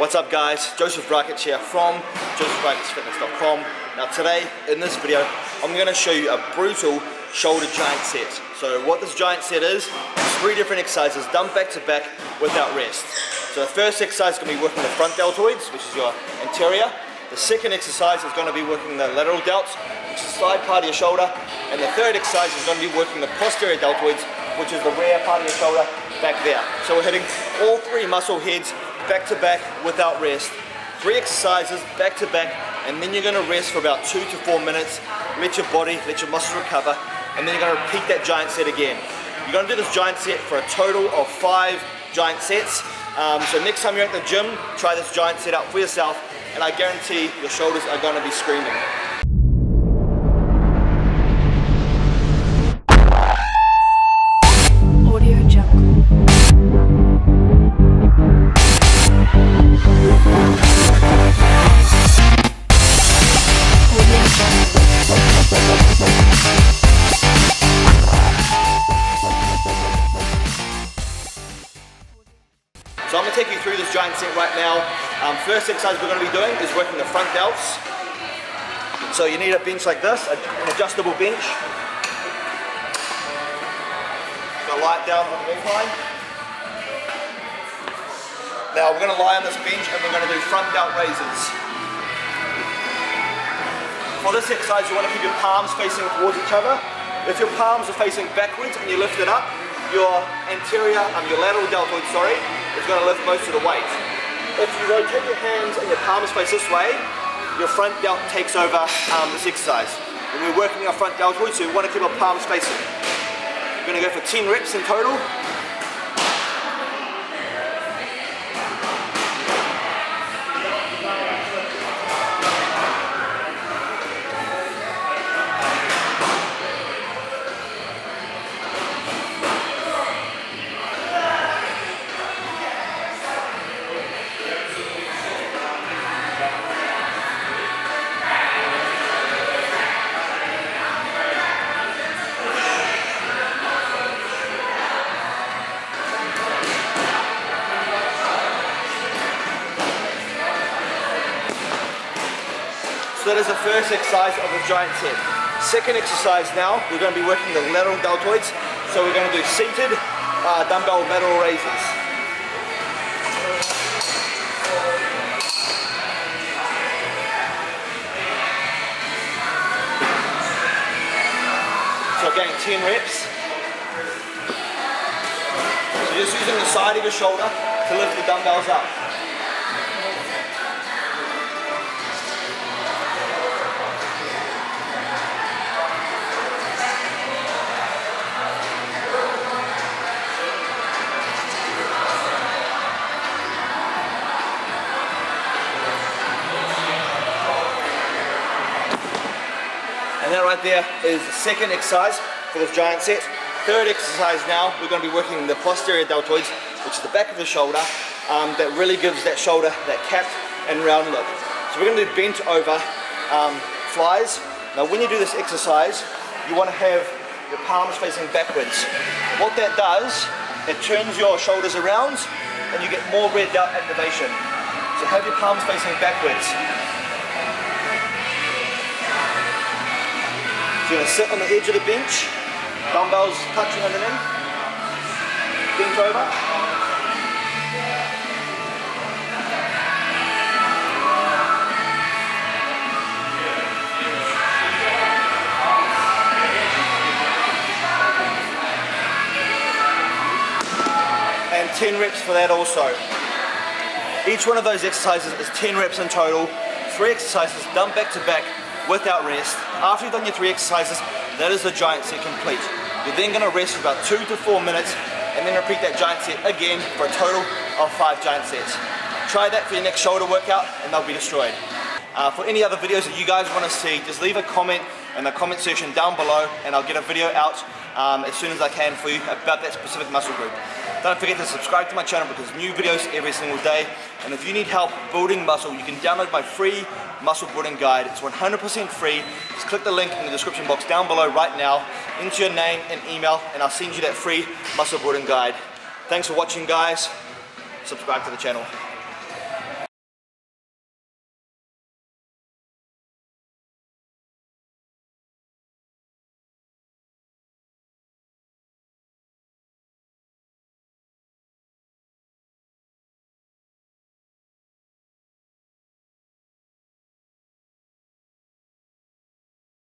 What's up guys, Josef Rakich here from josefrakichfitness.com. Now today, in this video, I'm going to show you a brutal shoulder giant set. So what this giant set is, three different exercises done back to back without rest. So the first exercise is going to be working the front deltoids, which is your anterior. The second exercise is going to be working the lateral delts, which is the side part of your shoulder. And the third exercise is going to be working the posterior deltoids, which is the rear part of your shoulder back there. So we're hitting all three muscle heads back to back without rest. Three exercises back to back, and then you're gonna rest for about two to four minutes. Let your body, let your muscles recover, and then you're gonna repeat that giant set again. You're gonna do this giant set for a total of five giant sets. Um, so next time you're at the gym, try this giant set out for yourself, and I guarantee your shoulders are gonna be screaming. So I'm going to take you through this giant set right now. Um, first exercise we're going to be doing is working the front delts. So you need a bench like this, an adjustable bench. So lie it down on the incline. Now we're going to lie on this bench and we're going to do front delt raises. For this exercise you want to keep your palms facing towards each other. If your palms are facing backwards and you lift it up, your anterior, um, your lateral deltoid, sorry, is going to lift most of the weight. If you rotate your hands and your palms face this way, your front delt takes over um, this exercise. And we're working our front deltoid, so we want to keep our palms facing. We're going to go for 10 reps in total. That is the first exercise of the giant set. Second exercise now, we're going to be working the lateral deltoids. So we're going to do seated uh, dumbbell lateral raises. So again, 10 reps. So just using the side of your shoulder to lift the dumbbells up. And that right there is the second exercise for this giant set. Third exercise now, we're going to be working the posterior deltoids, which is the back of the shoulder, um, that really gives that shoulder that capped and round look. So we're going to do bent over um, flies. Now when you do this exercise, you want to have your palms facing backwards. What that does, it turns your shoulders around and you get more rear delt activation. So have your palms facing backwards. So you're going to sit on the edge of the bench, dumbbells touching underneath, bent over. And 10 reps for that also. Each one of those exercises is 10 reps in total, three exercises done back to back without rest. After you've done your three exercises, that is the giant set complete. You're then gonna rest for about two to four minutes and then repeat that giant set again for a total of five giant sets. Try that for your next shoulder workout and they'll be destroyed. Uh, for any other videos that you guys want to see, just leave a comment in the comment section down below and I'll get a video out um, as soon as I can for you about that specific muscle group. Don't forget to subscribe to my channel because new videos every single day. And if you need help building muscle, you can download my free muscle building guide. It's 100% free. Just click the link in the description box down below right now, enter your name and email, and I'll send you that free muscle building guide. Thanks for watching, guys. Subscribe to the channel.